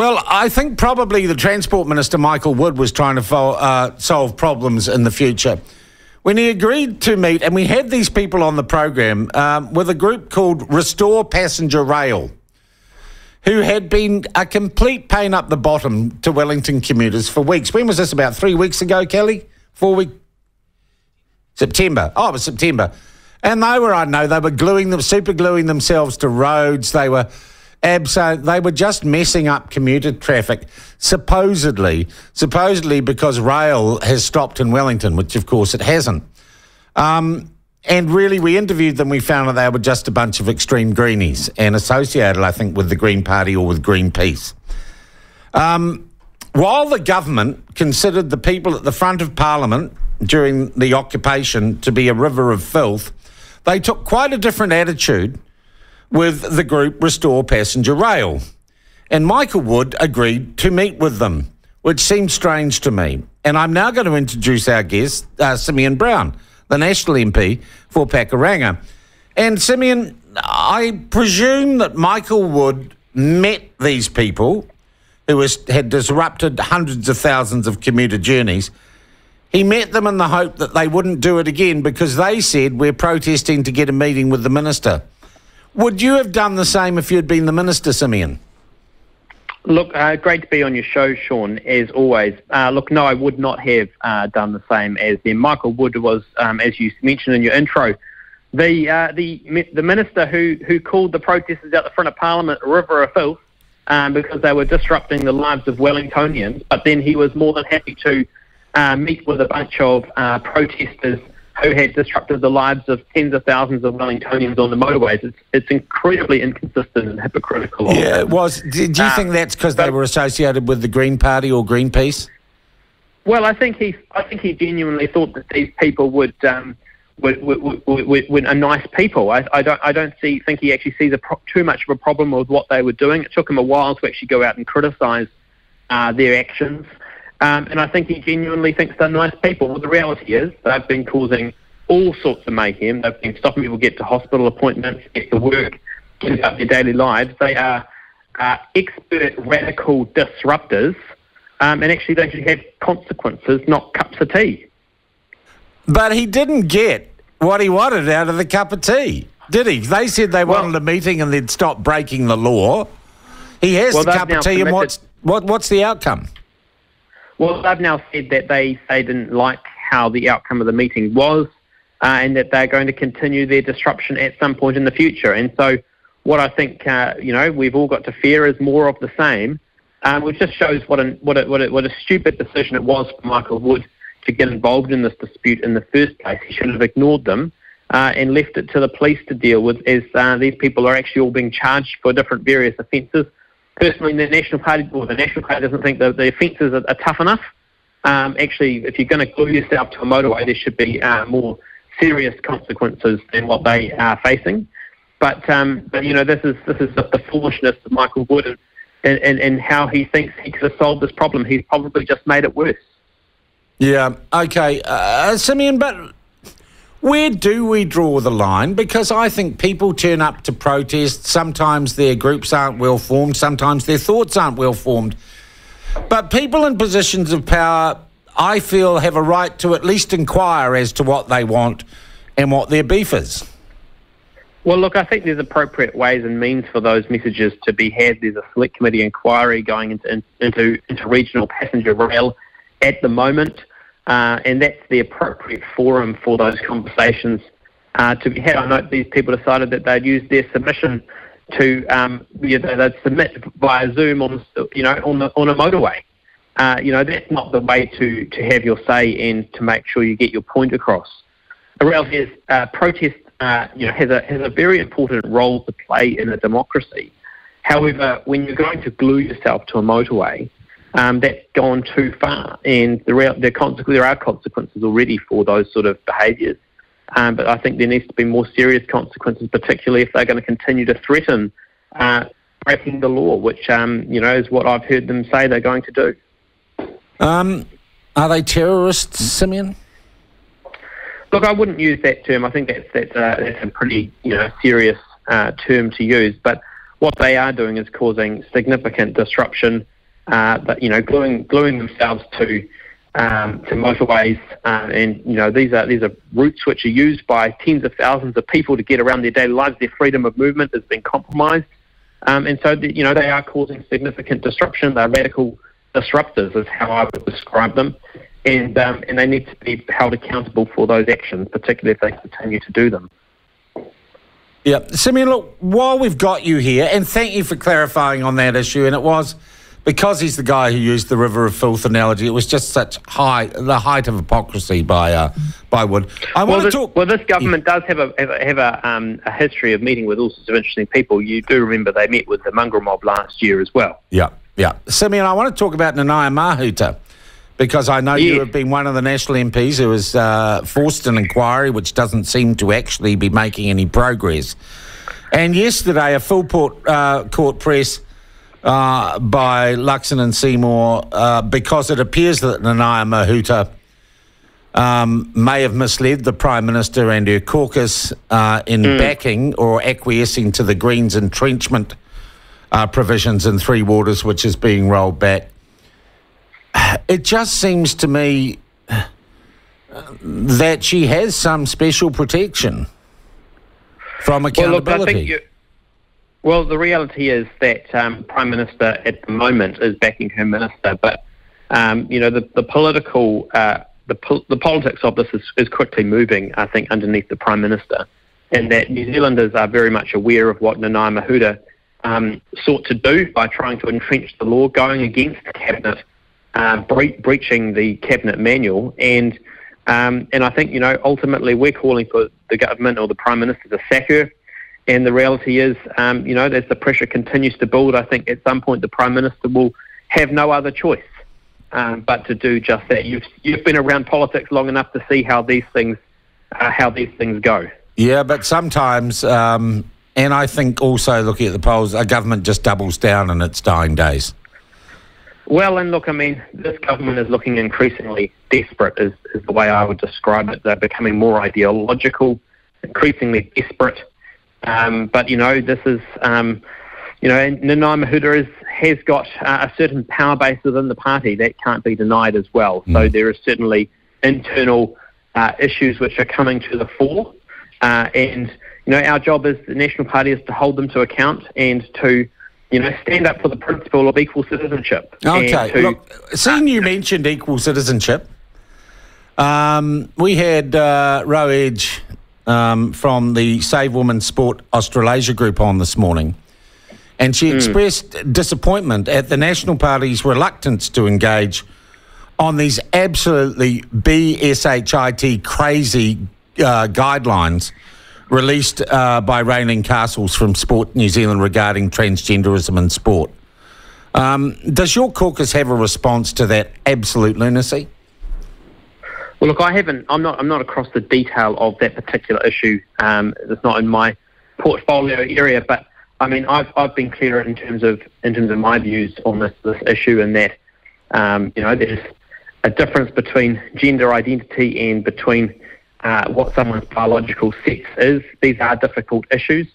Well, I think probably the Transport Minister, Michael Wood, was trying to uh, solve problems in the future. When he agreed to meet, and we had these people on the program um, with a group called Restore Passenger Rail, who had been a complete pain up the bottom to Wellington commuters for weeks. When was this? About three weeks ago, Kelly? Four weeks? September. Oh, it was September. And they were, I know, they were gluing them, super gluing themselves to roads. They were absolutely, they were just messing up commuter traffic, supposedly, supposedly because rail has stopped in Wellington, which of course it hasn't. Um, and really, we interviewed them. We found that they were just a bunch of extreme greenies and associated, I think, with the Green Party or with Greenpeace. Um, while the government considered the people at the front of Parliament during the occupation to be a river of filth, they took quite a different attitude with the group Restore Passenger Rail. And Michael Wood agreed to meet with them, which seemed strange to me. And I'm now going to introduce our guest, uh, Simeon Brown, the National MP for Pakuranga. And Simeon, I presume that Michael Wood met these people who had disrupted hundreds of thousands of commuter journeys he met them in the hope that they wouldn't do it again because they said, We're protesting to get a meeting with the minister. Would you have done the same if you'd been the minister, Simeon? Look, uh, great to be on your show, Sean, as always. Uh, look, no, I would not have uh, done the same as them. Michael Wood was, um, as you mentioned in your intro, the uh, the the minister who, who called the protesters out the front of Parliament a river of filth um, because they were disrupting the lives of Wellingtonians. But then he was more than happy to uh, meet with a bunch of uh, protesters who had disrupted the lives of tens of thousands of Wellingtonians on the motorways. It's, it's incredibly inconsistent and hypocritical. Yeah, it was. Do, do you um, think that's because they were associated with the Green Party or Greenpeace? Well, I think he, I think he genuinely thought that these people would, um, would, would, would, would, are nice people. I, I don't, I don't see, think he actually sees a pro- too much of a problem with what they were doing. It took him a while to actually go out and criticise uh, their actions. Um, and I think he genuinely thinks they're nice people. Well, the reality is they've been causing all sorts of mayhem. They've been stopping people get to hospital appointments, get to work, get about their daily lives. They are uh, expert radical disruptors, um, and actually they should have consequences, not cups of tea. But he didn't get what he wanted out of the cup of tea, did he? They said they well, wanted a meeting and they'd stop breaking the law. He has well, the cup of tea, and what's what, what's the outcome? Well, they've now said that they, they didn't like how the outcome of the meeting was uh, and that they're going to continue their disruption at some point in the future. And so, what I think, uh, you know, we've all got to fear is more of the same, um, which just shows what a, what, a, what, a, what a stupid decision it was for Michael Wood to get involved in this dispute in the first place. He should have ignored them. Uh, and left it to the police to deal with, as uh, these people are actually all being charged for different various offences personally, the National Party or the National Party doesn't think that the offences are, are tough enough. Um, actually, if you're going to glue yourself to a motorway, there should be uh, more serious consequences than what they are facing. But um, but you know, this is this is the, foolishness of Michael Wood and, and, and how he thinks he could have solved this problem. He's probably just made it worse. Yeah. Okay, uh, Simeon, but where do we draw the line? Because I think people turn up to protest. Sometimes their groups aren't well formed, sometimes their thoughts aren't well formed. But people in positions of power, I feel, have a right to at least inquire as to what they want and what their beef is. Well, look, I think there's appropriate ways and means for those messages to be had. There's a select committee inquiry going into, into, into regional passenger rail at the moment uh, and that's the appropriate forum for those conversations uh, to be had. I know these people decided that they'd use their submission to um, you know, they'd submit via Zoom on you know on the on a motorway. Uh, you know that's not the way to to have your say and to make sure you get your point across. The reality is uh, protest uh, you know has a has a very important role to play in a democracy. However, when you're going to glue yourself to a motorway, um, that's gone too far, and the real, the there are consequences already for those sort of behaviours. Um, but I think there needs to be more serious consequences, particularly if they're going to continue to threaten uh, breaking the law, which um, you know is what I've heard them say they're going to do. Um, are they terrorists, Simeon? Look, I wouldn't use that term. I think that's that's, uh, that's a pretty you know serious uh, term to use. But what they are doing is causing significant disruption. Uh, but you know, gluing gluing themselves to um, to motorways, uh, and you know these are these are routes which are used by tens of thousands of people to get around their daily lives. Their freedom of movement has been compromised, um, and so the, you know they are causing significant disruption. They're radical disruptors, is how I would describe them, and um, and they need to be held accountable for those actions, particularly if they continue to do them. Yeah, Simeon, look, while we've got you here, and thank you for clarifying on that issue, and it was because he's the guy who used the river of filth analogy, it was just such high, the height of hypocrisy by uh, by Wood. I well, want this, to talk. Well, this government does have a have a, have a, um, a, history of meeting with all sorts of interesting people. You do remember they met with the mongrel mob last year as well. Yeah, yeah. Simeon, I want to talk about Nanaia Mahuta because I know you have been one of the national MPs who has uh, forced an inquiry which doesn't seem to actually be making any progress. And yesterday, a full port, uh, court press uh, by Luxon and Seymour uh, because it appears that Nanaia Mahuta um, may have misled the Prime Minister and her caucus uh, in mm. backing or acquiescing to the Greens entrenchment uh, provisions in Three Waters, which is being rolled back. It just seems to me that she has some special protection from accountability. Well, well, the reality is that um, Prime Minister at the moment is backing her minister, but um, you know the, the political uh, the, po- the politics of this is, is quickly moving. I think underneath the Prime Minister, and that New Zealanders are very much aware of what Nanaia Mahuta um, sought to do by trying to entrench the law, going against the cabinet, uh, bre- breaching the cabinet manual, and um, and I think you know ultimately we're calling for the government or the Prime Minister to sack her and the reality is, um, you know, as the pressure continues to build, I think at some point the Prime Minister will have no other choice um, but to do just that. You've, you've been around politics long enough to see how these things, uh, how these things go. Yeah, but sometimes, um, and I think also looking at the polls, a government just doubles down in its dying days. Well, and look, I mean, this government is looking increasingly desperate, is, is the way I would describe it. They're becoming more ideological, increasingly desperate. Um, but you know, this is um, you know, Nanaia Mahuta is, has got uh, a certain power base within the party that can't be denied as well. Mm. So there are certainly internal uh, issues which are coming to the fore, uh, and you know, our job as the National Party is to hold them to account and to you know, stand up for the principle of equal citizenship. Okay, to, look, seeing you mentioned equal citizenship, um, we had uh, Ro Edge um, from the Save Women Sport Australasia group on this morning. And she mm. expressed disappointment at the National Party's reluctance to engage on these absolutely BSHIT crazy uh, guidelines released uh, by Raelene Castles from Sport New Zealand regarding transgenderism in sport. Um, does your caucus have a response to that absolute lunacy? Well, look, I haven't. I'm not. I'm not across the detail of that particular issue. Um, it's not in my portfolio area, but I mean, I've I've been clear in terms of in terms of my views on this this issue, and that um, you know there's a difference between gender identity and between uh, what someone's biological sex is. These are difficult issues,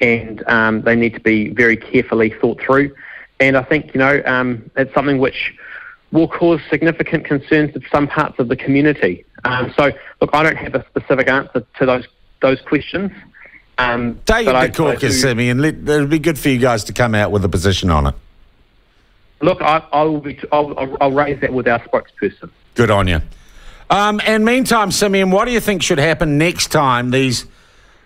and um, they need to be very carefully thought through. And I think you know um, it's something which will cause significant concerns to some parts of the community. Um, so, look, I don't have a specific answer to those those questions. Um, Take it to caucus, let, it'll be good for you guys to come out with a position on it. Look, I, I will be. I'll, I'll, raise that with our spokesperson. Good on you. Um, and meantime, Simeon, what do you think should happen next time these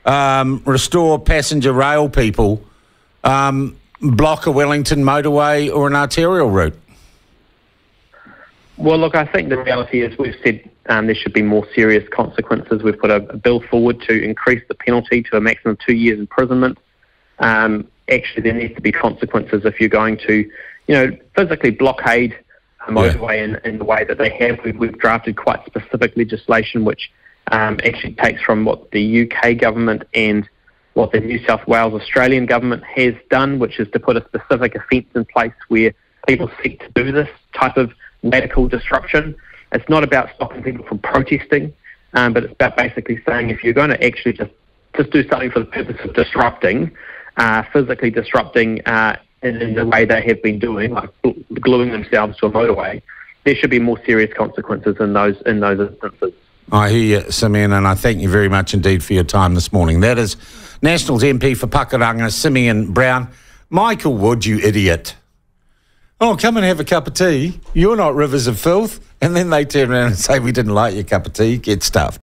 um, restore passenger rail people um, block a Wellington motorway or an arterial route? Well, look, I think the reality is we've said um, there should be more serious consequences. We've put a, a, bill forward to increase the penalty to a maximum of two years imprisonment. Um, actually, there needs to be consequences if you're going to, you know, physically blockade a motorway yeah. in, in the way that they have. We've, we've drafted quite specific legislation which um, actually takes from what the UK government and what the New South Wales Australian government has done, which is to put a specific offence in place where people seek to do this type of radical disruption. It's not about stopping people from protesting, um, but it's about basically saying if you're going to actually just just do something for the purpose of disrupting, uh, physically disrupting uh, in, in, the way they have been doing, like gluing themselves to a motorway, there should be more serious consequences in those in those instances. I hear you, Simeon, and I thank you very much indeed for your time this morning. That is Nationals MP for Pakuranga, Simeon Brown. Michael Wood, you idiot. Oh, come and have a cup of tea. You're not rivers of filth. And then they turn around and say, We didn't like your cup of tea. Get stuffed.